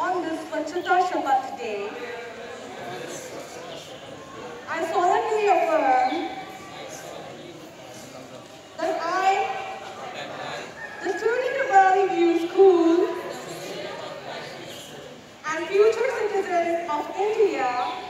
On this Swachhata Shapath Day, I solemnly affirm that I, the student of Valley View School, and future citizen of India,